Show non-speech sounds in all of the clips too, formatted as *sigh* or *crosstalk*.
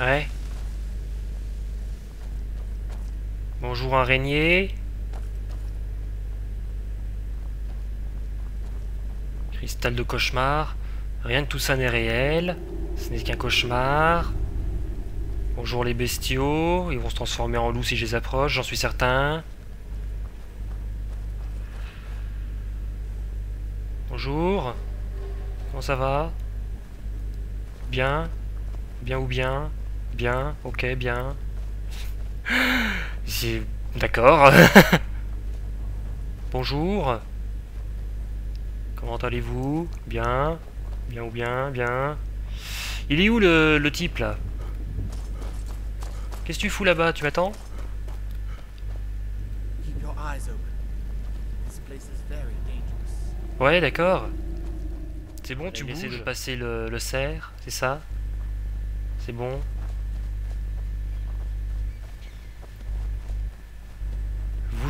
Ouais. Bonjour araignée. Cristal de cauchemar. Rien de tout ça n'est réel. Ce n'est qu'un cauchemar. Bonjour les bestiaux. Ils vont se transformer en loups si je les approche, j'en suis certain. Bonjour. Comment ça va? Bien? Bien ou bien? Bien, ok, bien. *gasps* J'ai... D'accord. *laughs* Bonjour. Comment allez-vous? Bien Bien ou bien Bien. Il est où le, le type là? Qu'est-ce que tu fous là-bas? Tu m'attends? Ouais, d'accord. C'est bon, tu essaies de passer le, le cerf, c'est ça? C'est bon?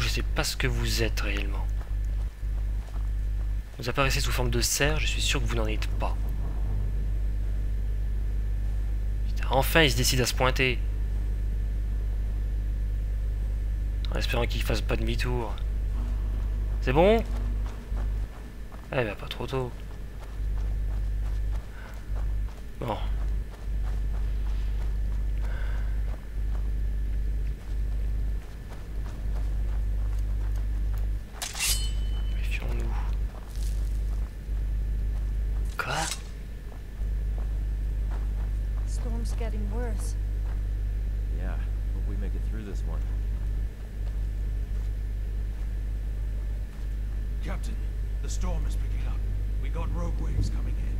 Je sais pas ce que vous êtes réellement. Vous apparaissez sous forme de cerf, je suis sûr que vous n'en êtes pas. Putain, enfin, il se décide à se pointer. En espérant qu'il fasse pas demi-tour. C'est bon? Eh ben, pas trop tôt. Bon. Through this one. Captain, the storm is picking up. We got rogue waves coming in.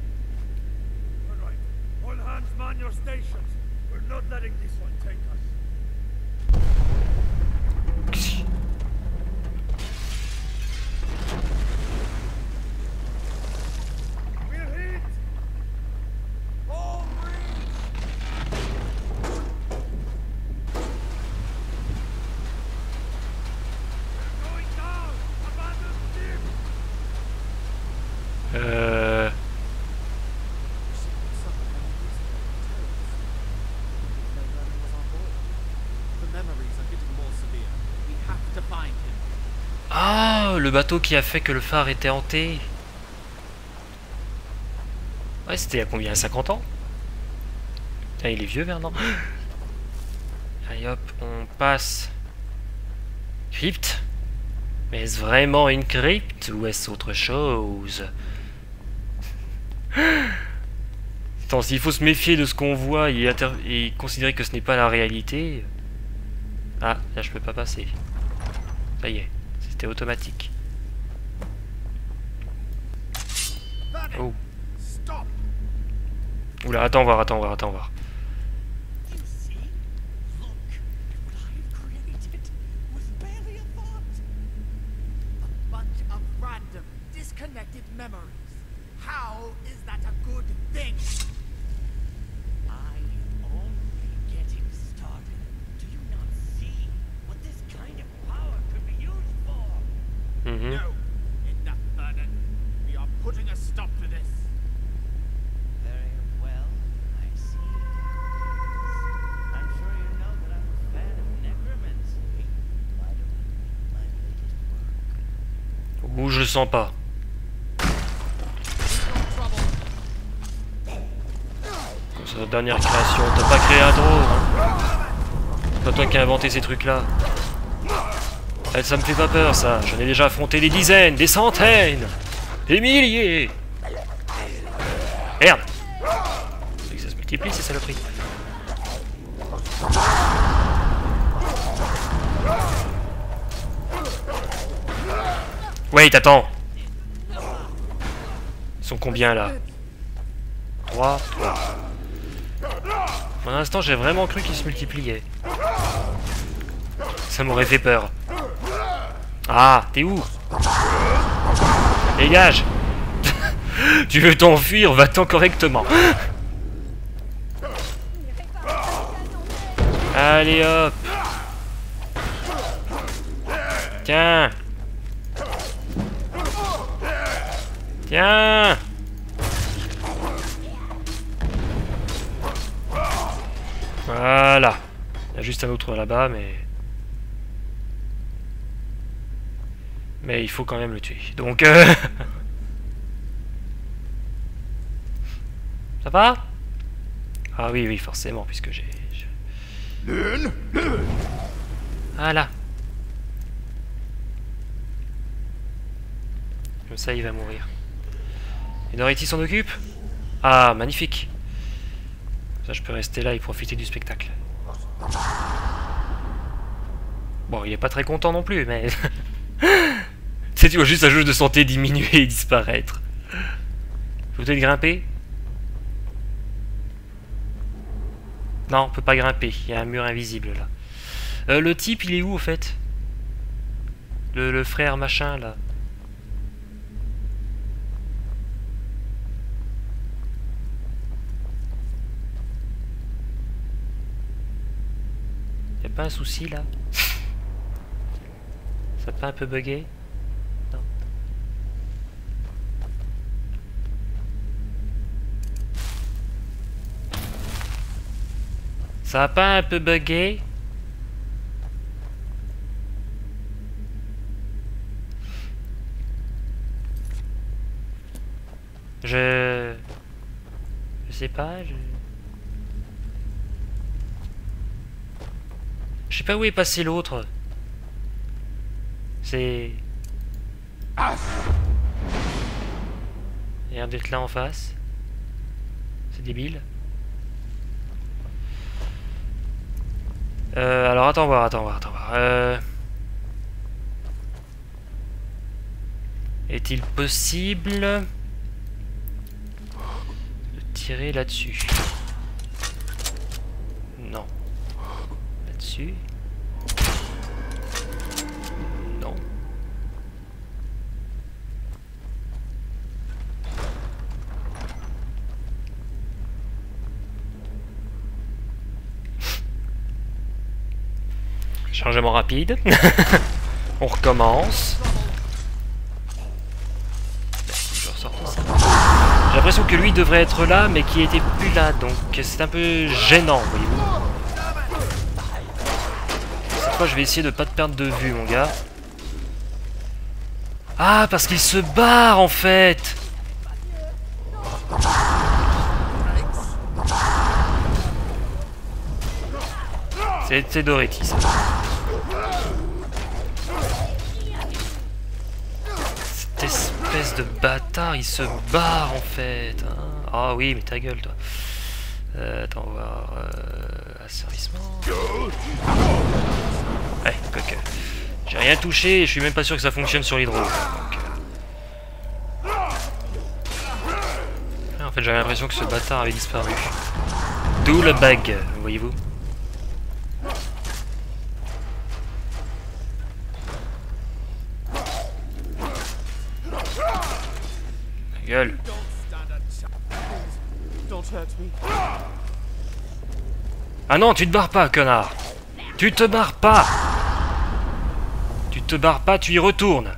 All right. All hands man your stations. We're not letting this one take us. Le bateau qui a fait que le phare était hanté. Ouais, c'était il combien? 50 ans? Il est vieux, Vernon. *gasps* Allez hop, on passe. Crypte? Mais est-ce vraiment une crypte ou est-ce autre chose? *gasps* Attends, s'il faut se méfier de ce qu'on voit et, et considérer que ce n'est pas la réalité... Ah, là je peux pas passer. Ça y est, c'était automatique. Oh. Oula, attends voir, attends voir, attends voir. You see? Look. What I've created was barely a thought. A bunch of random, disconnected memories. How is that a good thing? I am only getting started. Do you not see what this kind of power could be used for? Mhm. No. Enough, Vernon. We are putting a stop to this. Very well, I see. I'm sure you know that I'm a fan of necromancy. Why don't you read my Ouh, je le sens pas. C'est notre dernière création. T'as pas créé un drone. Hein. Pas toi qui as inventé ces trucs-là. Eh, ça me fait pas peur, ça. J'en ai déjà affronté des dizaines, des centaines, des milliers. Wait, attends. Ils sont combien là? 3 3. Pour l'instant, j'ai vraiment cru qu'ils se multipliaient. Ça m'aurait fait peur. Ah, t'es où? Dégage *laughs* Tu veux t'enfuir? Va-t'en correctement. Allez hop Tiens Tiens Voilà. Il y a juste un autre là-bas, mais... Mais il faut quand même le tuer. Donc... euh, *laughs* Ça va? Ah oui, oui, forcément, puisque j'ai... j'ai- Voilà. Comme ça, il va mourir. Et Dorothy s'en occupe Ah, magnifique. Ça, je peux rester là et profiter du spectacle. Bon, il est pas très content non plus, mais... *laughs* C'est tu vois juste sa jauge de santé diminuer et disparaître. Faut peut-être grimper Non, on peut pas grimper. Il y a un mur invisible là. Euh, le type, il est où au fait? Le frère machin là. Un souci là Ça pas un peu bugué Non. Ça a pas un peu bugué Je... Je sais pas, je... Je sais pas où est passé l'autre. C'est... L'air d'être là en face. C'est débile. Euh, alors attends voir, attends voir, attends voir. Euh... Est-il possible de tirer là-dessus? Non. Là-dessus Non. Chargement rapide. *laughs* On recommence. Ça. J'ai l'impression que lui devrait être là, mais qu'il était plus là, donc c'est un peu gênant, voyez-vous. Cette fois, je vais essayer de pas te perdre de vue, mon gars. Ah, parce qu'il se barre, en fait C'était Dorothy, espèce de bâtard, il se barre en fait. hein. Ah oui, mais ta gueule, toi. Euh, attends, voir. Euh, asservissement. Ouais, quoique. J'ai rien touché et je suis même pas sûr que ça fonctionne sur l'hydro. euh. En fait, j'avais l'impression que ce bâtard avait disparu. D'où le bug, voyez-vous. Ah non, tu te barres pas, connard. Tu te barres pas. Tu te barres pas, tu y retournes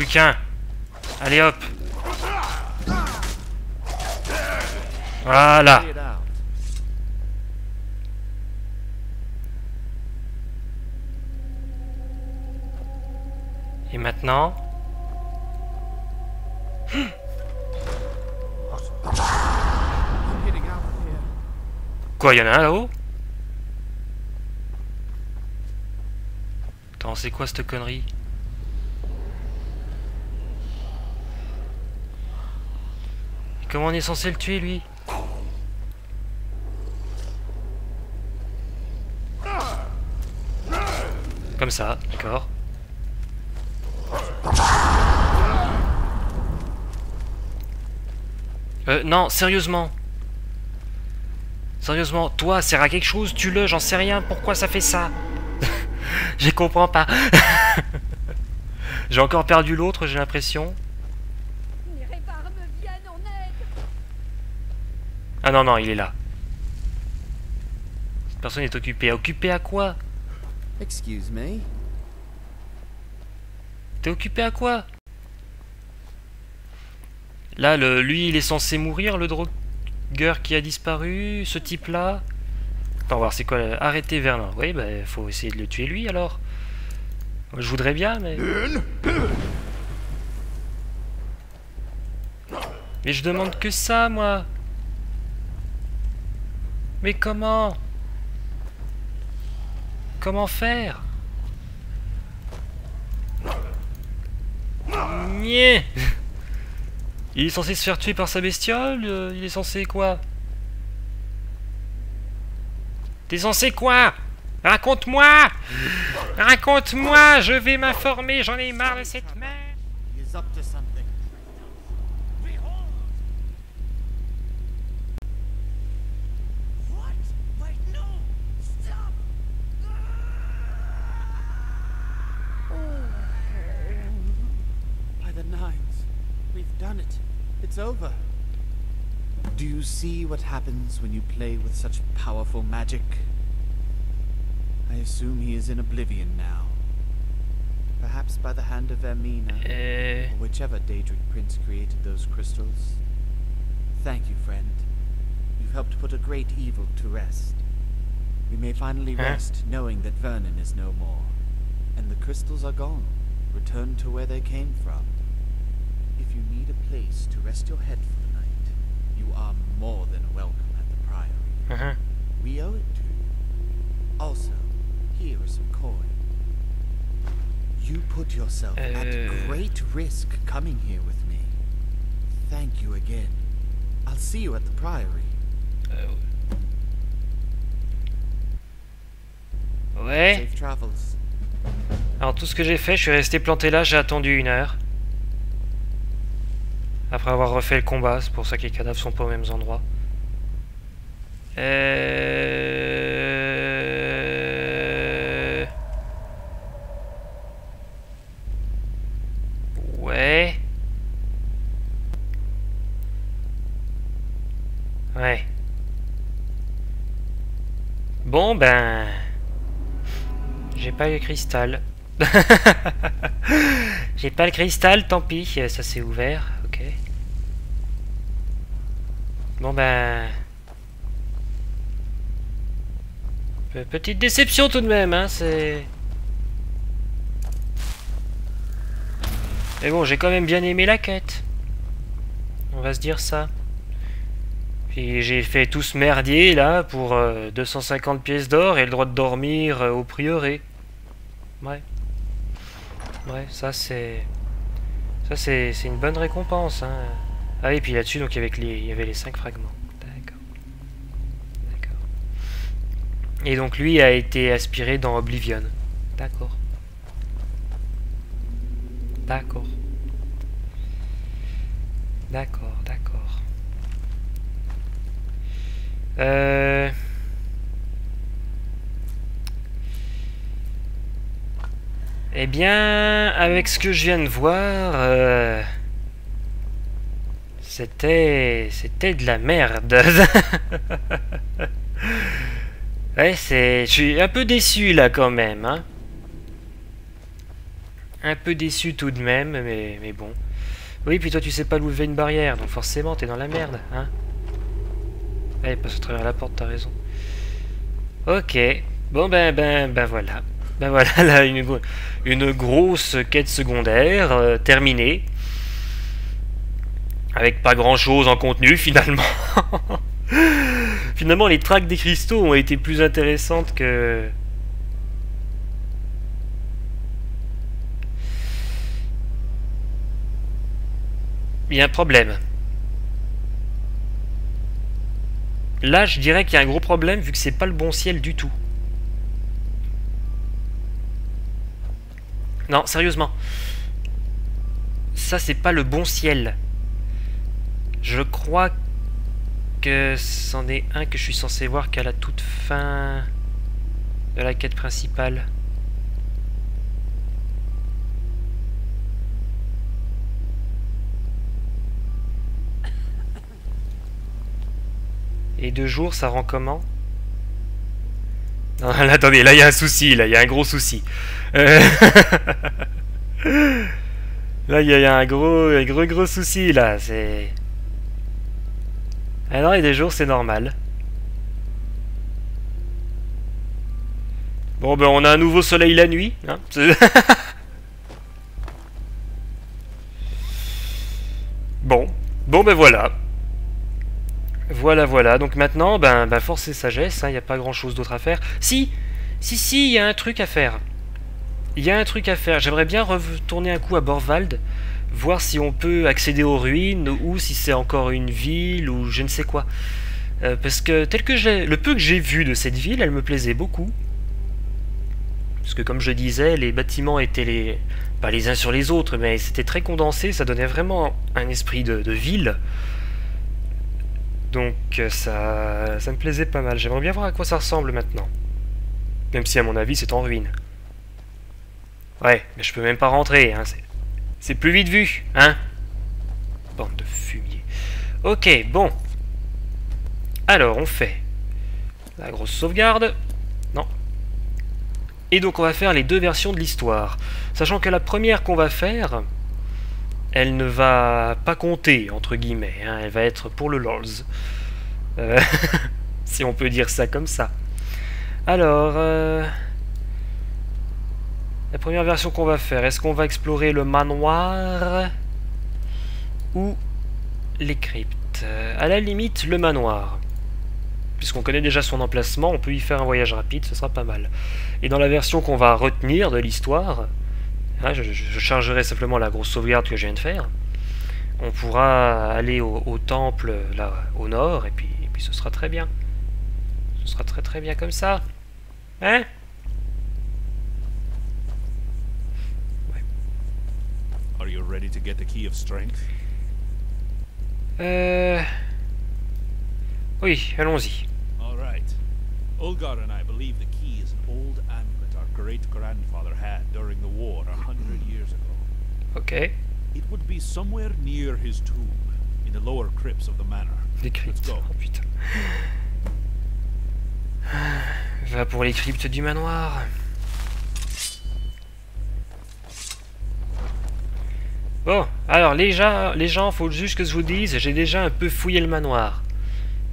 plus qu'un. Allez hop. Voilà. Et maintenant? Quoi, y en a un là-haut? Attends, c'est quoi cette connerie? Comment on est censé le tuer lui Comme ça, d'accord. Euh, non, sérieusement. Sérieusement, toi, sert à quelque chose, tu le, j'en sais rien, pourquoi ça fait ça *laughs* Je comprends pas. *laughs* J'ai encore perdu l'autre, j'ai l'impression. Les répares me viennent en aide. Ah non, non, il est là. Cette personne est occupée. Occupée à quoi? Excuse me. T'es occupé à quoi? Là, le, lui, il est censé mourir, le drogueur qui a disparu, ce type-là? Attends, voir, c'est quoi euh, Arrêter Vernon. Oui, bah, faut essayer de le tuer lui, alors. Je voudrais bien, mais... Mais je demande que ça, moi Mais comment? Comment faire? Niais! Il est censé se faire tuer par sa bestiole euh, Il est censé quoi? T'es censé quoi? Raconte-moi! Raconte-moi Je vais m'informer, j'en ai marre de cette merde see what happens when you play with such powerful magic? I assume he is in oblivion now. Perhaps by the hand of Ermina, Euh... or eh. whichever Daedric prince created those crystals. Thank you, friend. You've helped put a great evil to rest. We may finally Huh? rest knowing that Vernon is no more, and the crystals are gone, returned to where they came from. If you need a place to rest your head for the night, you are more than welcome at the Priory. mhm. We owe it to you. Also, here are some coin. You put yourself at Uh. great risk coming here with me. Thank you again. I'll see you at the Priory. Ouais. Safe travels. Alors tout ce que j'ai fait, je suis resté planté là, j'ai attendu une heure. Après avoir refait le combat, c'est pour ça que les cadavres sont pas aux mêmes endroits. Euh... Ouais. Ouais. Bon ben... J'ai pas le cristal. *laughs* J'ai pas le cristal, tant pis, ça s'est ouvert, ok. Bon ben... Pe- Petite déception tout de même, hein, c'est... Mais bon, j'ai quand même bien aimé la quête. On va se dire ça. Puis j'ai fait tout ce merdier là pour euh, 250 pièces d'or et le droit de dormir euh, au prieuré. Ouais. Ouais, ça c'est. Ça c'est une bonne récompense. Hein. Ah oui, puis là-dessus, donc il y avait que les, il y avait les 5 fragments. D'accord. D'accord. Et donc lui a été aspiré dans Oblivion. D'accord. D'accord. D'accord, d'accord. Euh... Eh bien, avec ce que je viens de voir, euh, c'était, c'était de la merde. *laughs* ouais, c'est, je suis un peu déçu là quand même. Hein. Un peu déçu tout de même, mais, mais bon. Oui, puis toi tu sais pas lever une barrière, donc forcément t'es dans la merde, hein. Allez, passe au travers la porte, t'as raison. Ok. Bon ben ben ben voilà. Ben voilà, là une grosse quête secondaire euh, terminée. Avec pas grand chose en contenu *laughs* finalement. finalement les tracks des cristaux ont été plus intéressantes que... Il y a un problème. Là, je dirais qu'il y a un gros problème vu que c'est pas le bon ciel du tout. Non, sérieusement. Ça, c'est pas le bon ciel. Je crois que c'en est un que je suis censé voir qu'à la toute fin de la quête principale. Et deux jours, ça rend comment? Non, *laughs* attendez, là, il y a un souci, là, il y a un gros souci. Euh, *laughs* là, il y, a un gros, gros, gros souci, là, c'est... Ah non, et des jours, c'est normal. Bon, ben, on a un nouveau soleil la nuit. Hein *laughs* bon. Bon, ben voilà. Voilà, voilà. Donc maintenant, ben, ben force et sagesse, il n'y a pas grand-chose d'autre à faire. Si Si, si, il y a un truc à faire. Il y a un truc à faire. J'aimerais bien retourner un coup à Borvald, voir si on peut accéder aux ruines, ou si c'est encore une ville, ou je ne sais quoi. Euh, parce que tel que j'ai, le peu que j'ai vu de cette ville, elle me plaisait beaucoup. Parce que comme je disais, les bâtiments étaient les, pas les uns sur les autres, mais c'était très condensé, ça donnait vraiment un esprit de, ville. Donc euh, ça, ça me plaisait pas mal. J'aimerais bien voir à quoi ça ressemble maintenant. Même si à mon avis c'est en ruine. Ouais, mais je peux même pas rentrer, hein. C'est plus vite vu, hein Bande de fumier. Ok, bon. Alors, on fait la grosse sauvegarde. Non. Et donc on va faire les deux versions de l'histoire. Sachant que la première qu'on va faire, elle ne va pas compter, entre guillemets. hein, Elle va être pour le LOLs. Euh, *laughs* si on peut dire ça comme ça. Alors, euh, la première version qu'on va faire, est-ce qu'on va explorer le manoir ou les cryptes? Euh, À la limite, le manoir. Puisqu'on connaît déjà son emplacement, on peut y faire un voyage rapide, ce sera pas mal. Et dans la version qu'on va retenir de l'histoire, hein, je, chargerai simplement la grosse sauvegarde que je viens de faire, on pourra aller au, au temple là au nord, et puis, et puis ce sera très bien. Ce sera très très bien comme ça. Hein? Are you ready to get the key of strength? Euh... Oui, allons-y. All right. Ulgar and I believe the key is an old amulet our great grandfather had during the war a hundred years ago. Ok. It would be somewhere near his tomb, in the lower crypts of the manor. Les cryptes. Let's go. Oh putain. *sighs* Va pour les cryptes du manoir. Bon, alors les gens, les gens, faut juste que je vous dise, j'ai déjà un peu fouillé le manoir.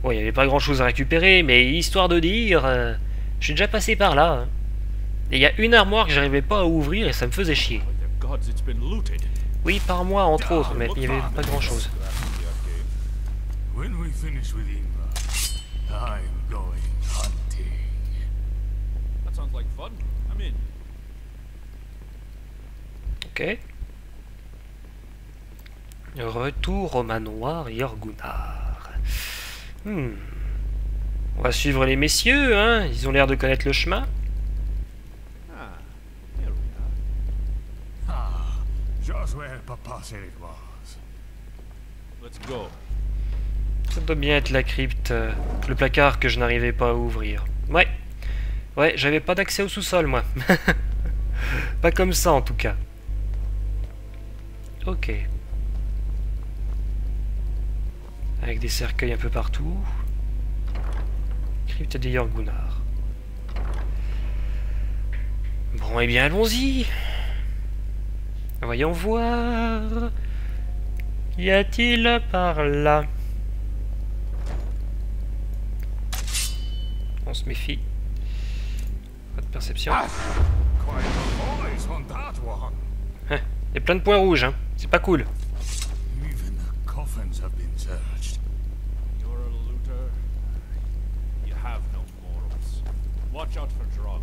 Bon, il n'y avait pas grand chose à récupérer, mais histoire de dire, euh, je suis déjà passé par là. hein. Et il y a une armoire que j'arrivais pas à ouvrir et ça me faisait chier. Oui, par moi entre autres, mais il n'y avait pas grand chose. When we finish with Ingvar, I'm going hunting. That sounds like fun. I'm in. Ok. Retour au manoir Yorgunar. Hmm. On va suivre les messieurs, hein. Ils ont l'air de connaître le chemin. Ah, here we are. Ah, just where Papa said it was. Let's go. Ça doit bien être la crypte, euh, le placard que je n'arrivais pas à ouvrir. Ouais. Ouais, j'avais pas d'accès au sous-sol, moi. *laughs* pas comme ça, en tout cas. Ok. Avec des cercueils un peu partout. Crypte des Yorgunar. Bon, eh bien, allons-y. Voyons voir. Qu'y a-t-il par là? On se méfie. Pas de perception. Quite a voice on that one. Il y a plein de points rouges, hein. C'est pas cool. Have been searched. You're a looter. You have no morals. Watch out for Draugr.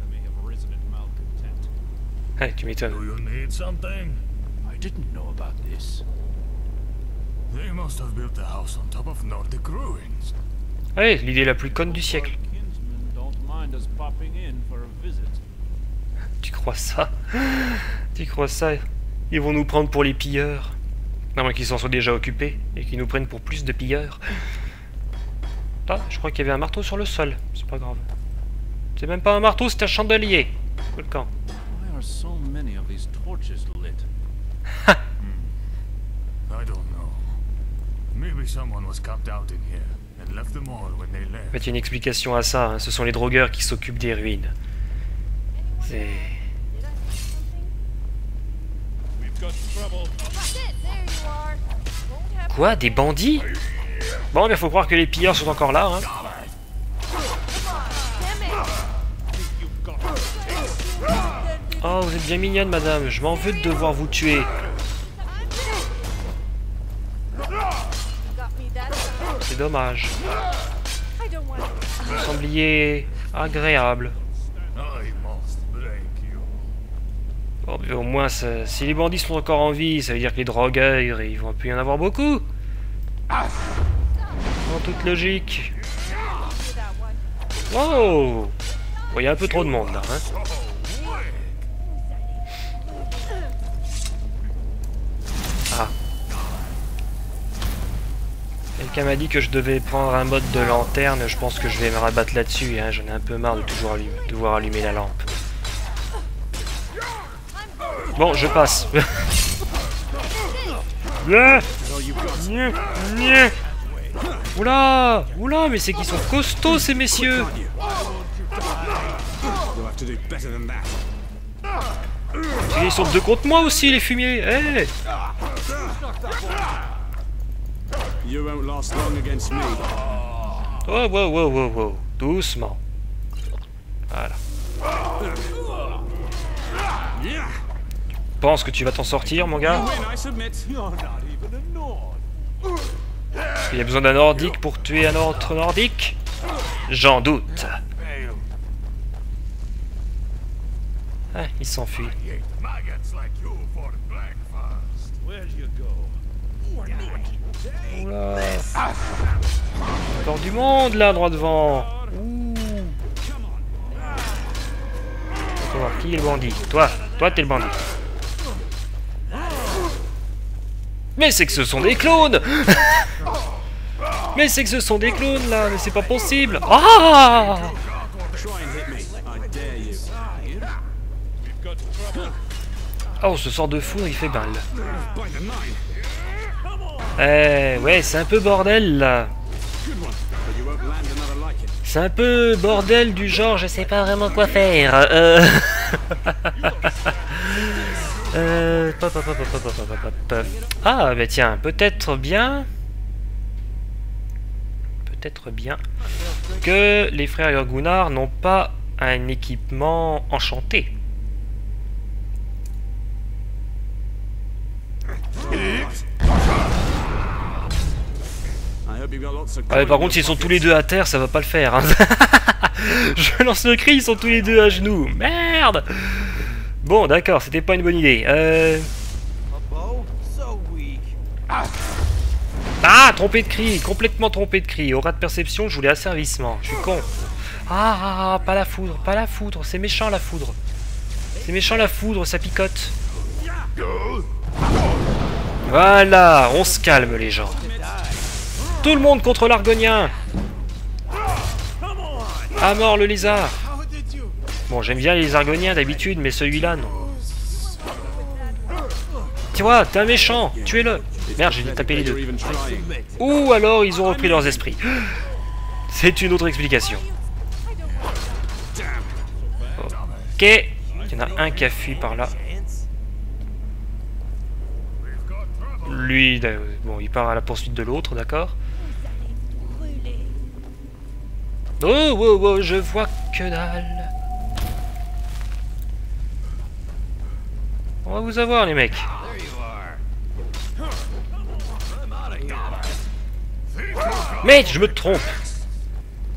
They may have risen in malcontent. Ouais, tu Do m'étonnes. you need something? I didn't know about this. They must have built the house on top of Nordic ruins. Ouais, l'idée la plus conne du siècle. Tu crois ça? Tu crois ça? Ils vont nous prendre pour les pilleurs. À moins qu'ils s'en soient déjà occupés et qu'ils nous prennent pour plus de pilleurs. Ah, je crois qu'il y avait un marteau sur le sol. C'est pas grave. C'est même pas un marteau, c'est un chandelier. Cool camp. Why are so many of these torches lit? I don't know. Maybe someone was camped out in here and left them all when they En left. fait, il y a une explication à ça. hein. Ce sont les drogueurs qui s'occupent des ruines. C'est... Quoi Des bandits Bon, il faut croire que les pilleurs sont encore là. Hein. Oh, vous êtes bien mignonne, madame. Je m'en veux de devoir vous tuer. C'est dommage. Vous sembliez agréable. Bon, au moins, ça- si les bandits sont encore en vie, ça veut dire que les drogueurs, ils vont plus y en avoir beaucoup. En toute logique. Wow Bon, il y a un peu trop de monde là. Hein. Ah. Quelqu'un m'a dit que je devais prendre un mode de lanterne. Je pense que je vais me rabattre là-dessus. Hein. J'en ai un peu marre de toujours devoir allumer la lampe. Bon, je passe. Oula Oula, mais c'est qu'ils sont costauds ces messieurs Ils sont deux contre moi aussi les fumiers Eh against me. Oh, wow, wow, wow, wow. Doucement. Voilà. Yeah. Pense que tu vas t'en sortir, mon gars. Il y a besoin d'un nordique pour tuer un autre nordique J'en doute. Ah, il s'enfuit. Oula. Encore du monde là, droit devant. Ouh. On va voir qui est le bandit. Toi, toi t'es le bandit. Mais c'est que ce sont des clones Mais c'est que ce sont des clones là, mais c'est pas possible Ah trouble. Oh, ce sort de foudre, il fait mal. Eh, ouais, c'est un peu bordel là. C'est un peu bordel du genre, je sais pas vraiment quoi faire. Euh... *laughs* euh... Ah, bah tiens, peut-être bien... Peut-être bien que les frères Gunnar n'ont pas un équipement enchanté. Ah, coin par contre, s'ils sont tous les deux à terre, ça va pas le faire. hein. *laughs* Je lance le cri, ils sont tous les deux à genoux. Merde Bon, d'accord, c'était pas une bonne idée. Euh... Ah, trompé de cri, complètement trompé de cri. Au rat de perception, je voulais asservissement. Je suis con. Ah, ah, ah, pas la foudre, pas la foudre. C'est méchant la foudre. C'est méchant la foudre, ça picote. Voilà, on se calme les gens. Tout le monde contre l'argonien. À mort le lézard. Bon, j'aime bien les argoniens d'habitude, mais celui-là, non. Tu vois, t'es un méchant, tuez-le. Merde, j'ai dû taper les deux. Ou alors ils ont repris leurs esprits. *gasps* C'est une autre explication. Ok. Il y en a un qui a fui par là. Lui, bon, il part à la poursuite de l'autre, d'accord Oh, oh, oh, je vois que dalle. On va vous avoir, les mecs. Mais je me trompe.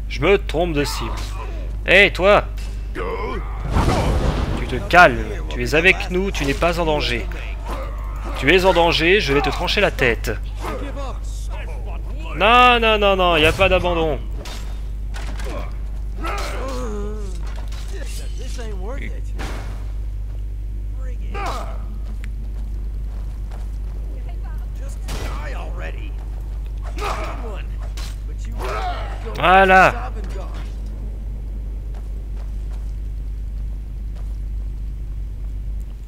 Je me trompe de cible. Hé, toi Tu te calmes. Tu es avec nous, tu n'es pas en danger. Tu es en danger, je vais te trancher la tête. Non, non, non, non, il a pas d'abandon. Voilà.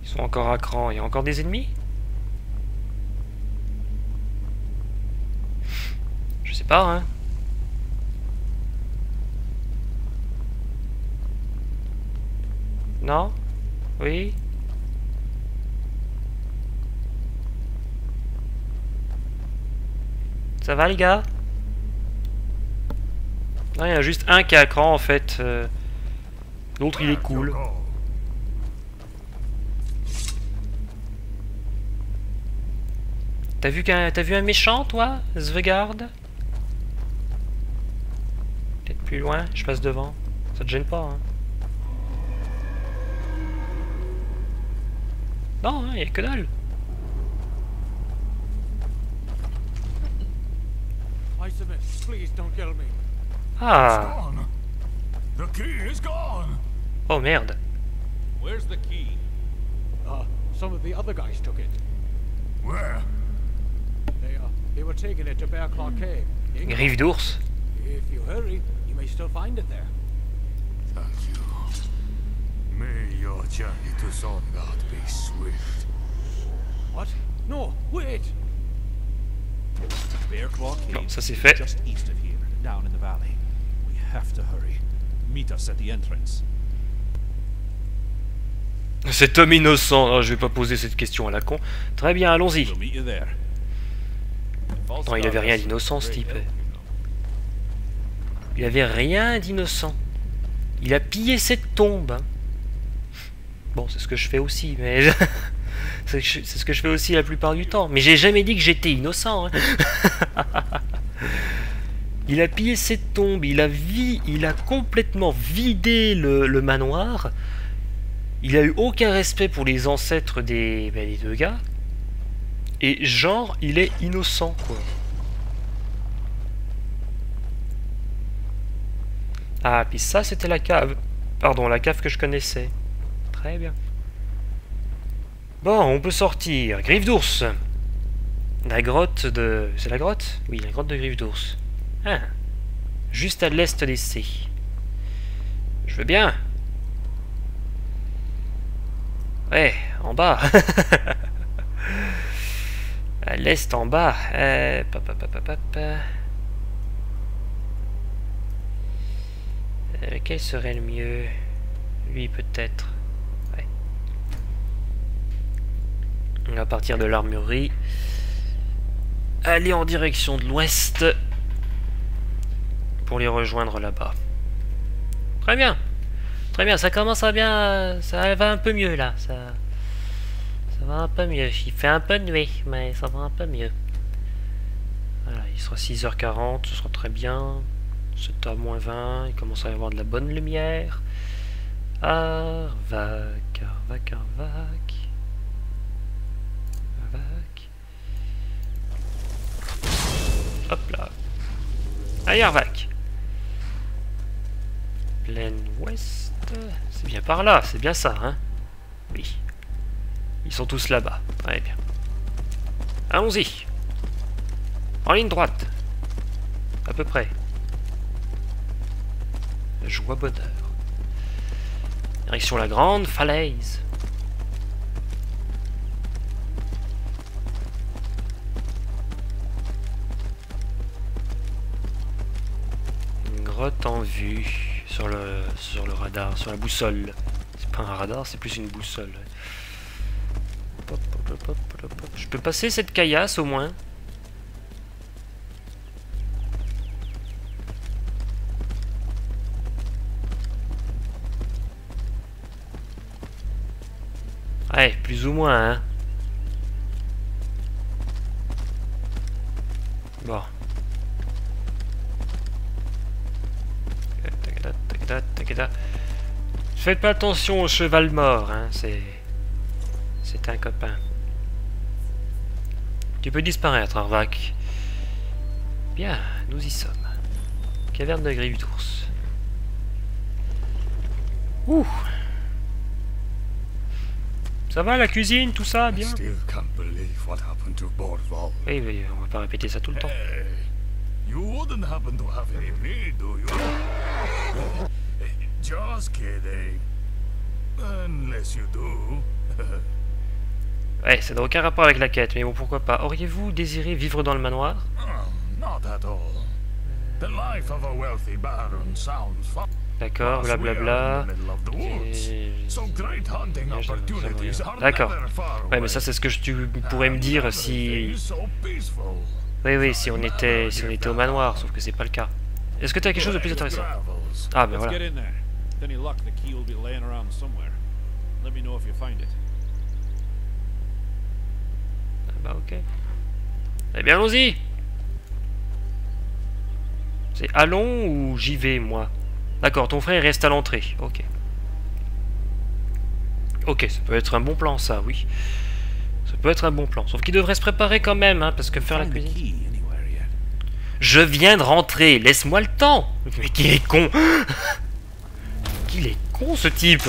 Ils sont encore à cran. Il encore des ennemis? Sais pas, hein. Non? Oui? Ça va les gars? Non, il y a juste un qui est à cran en fait. euh, L'autre il est cool. T'as vu, qu'un- t'as vu un méchant toi, Svegard? Peut-être plus loin, je passe devant. Ça te gêne pas, hein? Non, hein, y a que dalle. Please don't kill me. Ah Gone. The key is gone. Oh merde. Where's the key? Uh, some of the other guys took it. Where? They, uh, they were taking it to Bear Claw Cave. In- Griffe d'ours. If you hurry, you may still find it there. Thank you. May your journey to Zorngard be swift. What? No, wait! Bear Claw Cave. Bon, ça c'est fait. Just east of here, down in the valley. Have to hurry. Meet us at the entrance. Cet homme innocent. Non, je vais pas poser cette question à la con. Très bien, allons-y. Non, il avait rien d'innocent ce type. Il avait rien d'innocent. Il a pillé cette tombe. hein. Bon, c'est ce que je fais aussi, mais *laughs* c'est c'est ce que je fais aussi la plupart du temps. Mais j'ai jamais dit que j'étais innocent. hein. *laughs* il a pillé cette tombe, il a vi, il a complètement vidé le, manoir. Il a eu aucun respect pour les ancêtres des, ben, des deux gars. Et genre, il est innocent, quoi. Ah, puis ça, c'était la cave. Pardon, la cave que je connaissais. Très bien. Bon, on peut sortir. Griffe d'ours. La grotte de... C'est la grotte? Oui, la grotte de Griffe d'ours. Ah. Juste à l'est des C. Je veux bien. Ouais, en bas. *laughs* à l'est, en bas. Euh, pa, pa. Euh, Lequel serait le mieux? Lui, peut-être. Ouais. On va partir de l'armurerie. Aller en direction de l'ouest. Pour les rejoindre là-bas. Très bien. Très bien, ça commence à bien... Ça va un peu mieux, là. Ça, va un peu mieux. Il fait un peu de nuit, mais ça va un peu mieux. Voilà, il sera 6h40, ce sera très bien. C'est à moins 20, il commence à y avoir de la bonne lumière. Arvac, Arvac, Arvac. Arvac. Hop là. Allez, Arvac. Plaine ouest. C'est bien par là, c'est bien ça, hein Oui. Ils sont tous là-bas. Très bien. Allons-y. En ligne droite. À peu près. Joie bonheur. Direction la grande falaise. Une grotte en vue sur le sur le radar, sur la boussole. C'est pas un radar, c'est plus une boussole. Je peux passer cette caillasse au moins Ouais, plus ou moins, hein. Faites pas attention au cheval mort, hein, c'est... C'est un copain. Tu peux disparaître, Arvac. Bien, nous y sommes. Caverne de griffe d'ours. Ouh Ça va la cuisine, tout ça, bien? Oui, oui, on va pas répéter ça tout le temps. Just kidding. Unless you do. *laughs* Ouais, ça n'a aucun rapport avec la quête, mais bon, pourquoi pas. Auriez-vous désiré vivre dans le manoir? Not at all. The life of a wealthy baron sounds fun. D'accord, blablabla. D'accord. Ouais, mais ça c'est ce que je- tu pourrais me dire si... Oui, oui, si on était, si on était au manoir, sauf que c'est pas le cas. Est-ce que tu as quelque chose de plus intéressant? Ah, ben voilà. With any luck, the key will be laying around somewhere. Let me know if you find it. Ah bah ok. Eh bien allons-y C'est allons ou j'y vais moi? D'accord, ton frère reste à l'entrée. Ok. Ok, ça peut être un bon plan ça, oui. Ça peut être un bon plan. Sauf qu'il devrait se préparer quand même, hein, parce que faire la cuisine... Je viens de rentrer, laisse-moi le temps Mais qu'il est con? Qu'il est con ce type